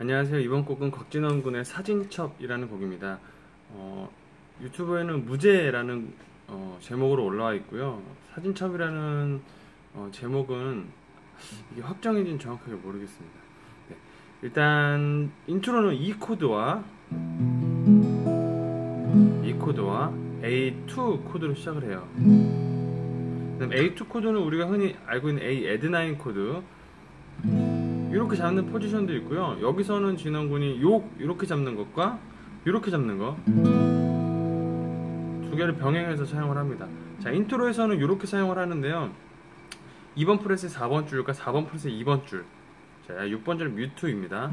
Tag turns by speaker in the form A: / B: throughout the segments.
A: 안녕하세요. 이번 곡은 곽진언 군의 사진첩이라는 곡입니다. 어, 유튜브에는 무제라는 어, 제목으로 올라와 있고요. 사진첩이라는 어, 제목은 이게 확정인지는 정확하게 모르겠습니다. 네. 일단 인트로는 E 코드와 E 코드와 A2 코드로 시작을 해요. 그다음 A2 코드는 우리가 흔히 알고 있는 A add9 코드 이렇게 잡는 포지션도 있고요. 여기서는 진원군이 요 이렇게 잡는 것과 이렇게 잡는 거 두 개를 병행해서 사용을 합니다. 자 인트로에서는 이렇게 사용을 하는데요. 2번 프렛의 4번 줄과 4번 프렛의 2번 줄. 자 6번 줄 뮤트입니다.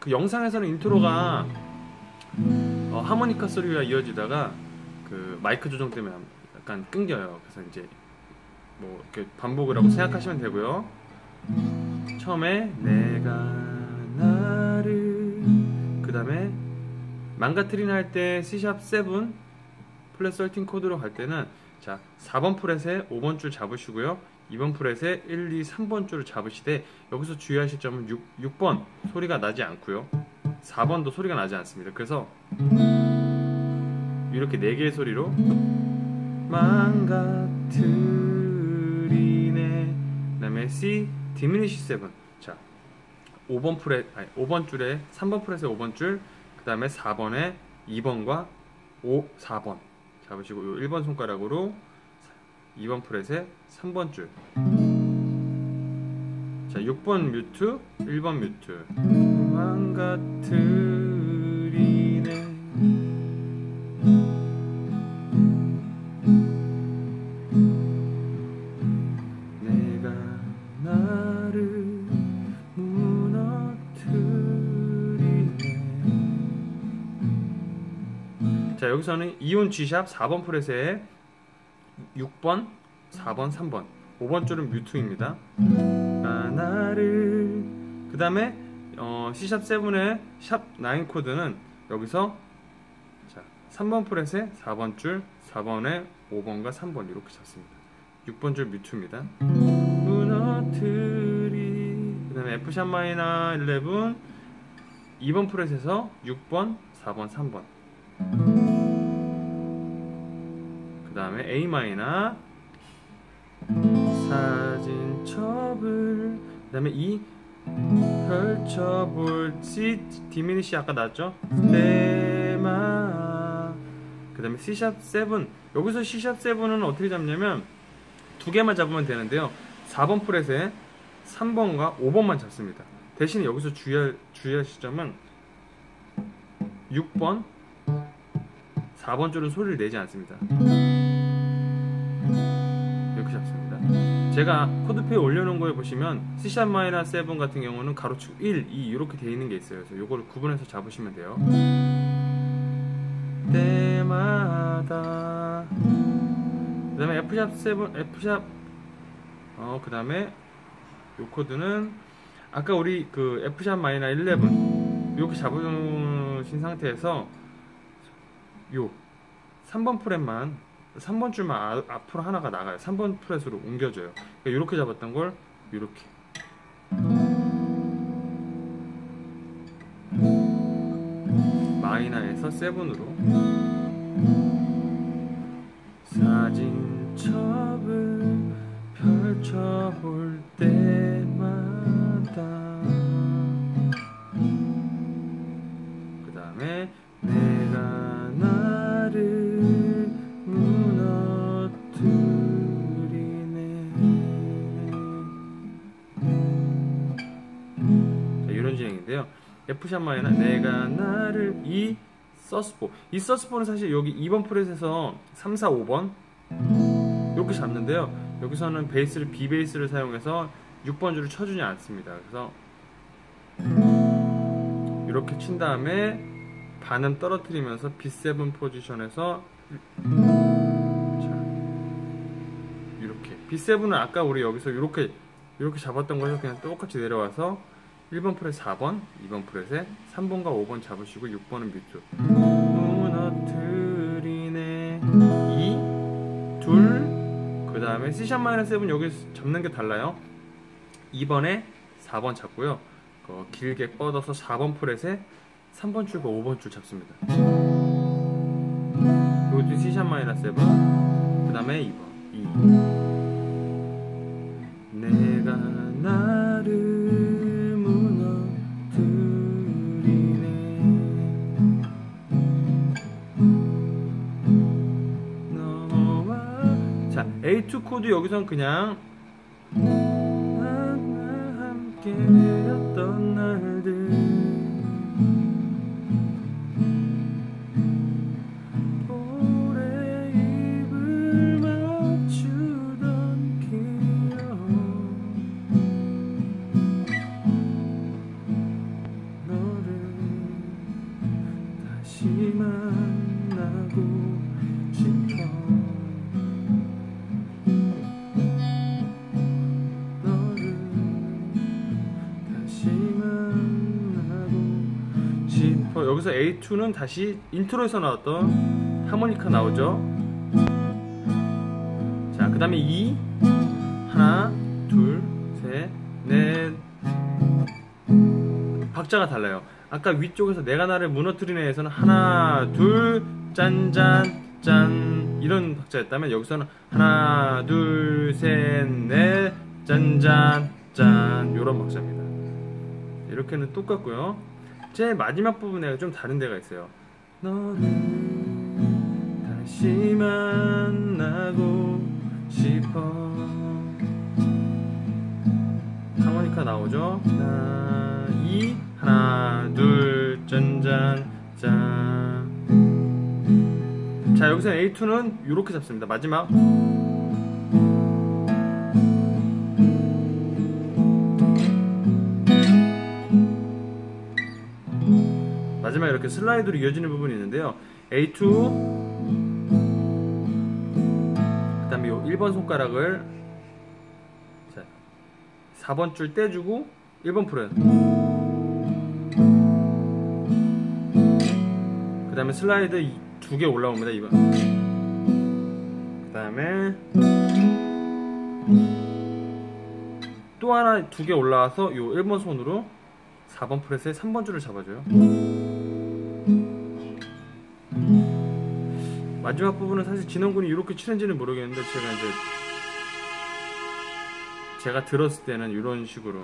A: 그 영상에서는 인트로가 어, 하모니카 소리가 이어지다가 그 마이크 조정 때문에 약간 끊겨요. 그래서 이제 뭐 이렇게 반복을 하고 생각하시면 되고요. 처음에 내가 나를 그 다음에 망가트린 할 때 C sharp 7 flat 13 코드로 갈 때는 자 4번 fret에 5번 줄 잡으시고요. 2번 fret에 1, 2, 3번 줄을 잡으시되 여기서 주의하실 점은 6, 6번 소리가 나지 않고요. 4번도 소리가 나지 않습니다. 그래서 이렇게 4개의 소리로 망가뜨리네 그 다음에 C 디미니시 7 자 5번 프렛 아니 5번 줄에 3번 프렛에 5번 줄 그 다음에 4번에 2번과 5, 4번 잡으시고 요 1번 손가락으로 2번 프렛에 3번 줄. 자, 6번 뮤트, 1번 뮤트. 자, 여기서는 이온 G샵 4번 프렛에 6번, 4번, 3번, 5번 줄은 뮤트입니다. 아, 나를 그 다음에 어, C샵 7의 샵9 코드는 여기서 자, 3번 프렛에 4번 줄, 4번에 5번과 3번 이렇게 잡습니다. 6번 줄 뮤트입니다. 무너뜨리 그 다음에 F샵 마이너 11 2번 프렛에서 6번, 4번, 3번 다음에 A 마이너 사진첩을 그 다음에 이 펼쳐볼 C 디미니시 아까 나왔죠? 때마 그 다음에 C샵 7 여기서 C샵 7은 어떻게 잡냐면 두 개만 잡으면 되는데요. 4번 프렛에 3번과 5번만 잡습니다. 대신 여기서 주의할, 주의할 시점은 6번 4번 줄은 소리를 내지 않습니다 제가 코드표에 올려놓은 거에 보시면 C샵 마이너 7 같은 경우는 가로축 1, 2 이렇게 되어 있는 게 있어요. 그래서 이걸 구분해서 잡으시면 돼요. 때마다 그 다음에 F샵 7, F샵 어, 그 다음에 요 코드는 아까 우리 그 마이너 11 이렇게 잡으신 상태에서 요 3번 프렛만 3번 줄만 아, 앞으로 하나가 나가요. 3번 프렛으로 옮겨져요. 그러니까 이렇게 잡았던 걸 이렇게. 마이너에서 7으로 사진첩을 펼쳐볼 때 진행인데요. F샵 마이너 내가 나를 이 서스포. 이 서스포는 사실 여기 2번 프렛에서 3, 4, 5번 이렇게 잡는데요. 여기서는 베이스를 B 베이스를 사용해서 6번 줄을 쳐주지 않습니다. 그래서 이렇게 친 다음에 반음 떨어뜨리면서 B7 포지션에서 자 이렇게. B7은 아까 우리 여기서 이렇게 이렇게 잡았던 거에서 그냥 똑같이 내려와서 1번 프렛 4번, 2번 프렛에 3번과 5번 잡으시고 6번은 밑줄 무너뜨리네. 2, 둘, 그 다음에 C샵 마이너 7 여기 잡는 게 달라요. 2번에 4번 잡고요. 어, 길게 뻗어서 4번 프렛에 3번 줄과 5번 줄 잡습니다. 이것도 C샵 마이너 7그 다음에 2번 2 A2 코드 여기선 그냥 나와 날들 기억 너를 다시 만나고 싶어 여기서 A2는 다시 인트로에서 나왔던 하모니카 나오죠? 자 그 다음에 2 하나 둘셋넷. 박자가 달라요. 아까 위쪽에서 내가 나를 무너뜨리네에서는 하나 둘 짠짠 짠 이런 박자였다면 여기서는 하나 둘 셋 넷 짠짠 짠 이런 박자입니다. 이렇게는 똑같고요 제 마지막 부분에 좀 다른 데가 있어요 너를 다시 만나고 싶어 하모니카 나오죠 하나 이 하나 둘 짠짠 짠. 자 여기서 A2는 이렇게 잡습니다. 마지막 마지막 이렇게 슬라이드로 이어지는 부분이 있는데요. A2 그 다음에 요 1번 손가락을 자 4번 줄 떼주고 1번 프렛 그 다음에 슬라이드 두 개 올라옵니다 2번. 그 다음에 또 하나 두 개 올라와서 요 1번 손으로 4번 프렛에 3번 줄을 잡아줘요 마지막 부분은 사실 진원군이 이렇게 치는지는 모르겠는데 제가 이제 제가 들었을 때는 이런 식으로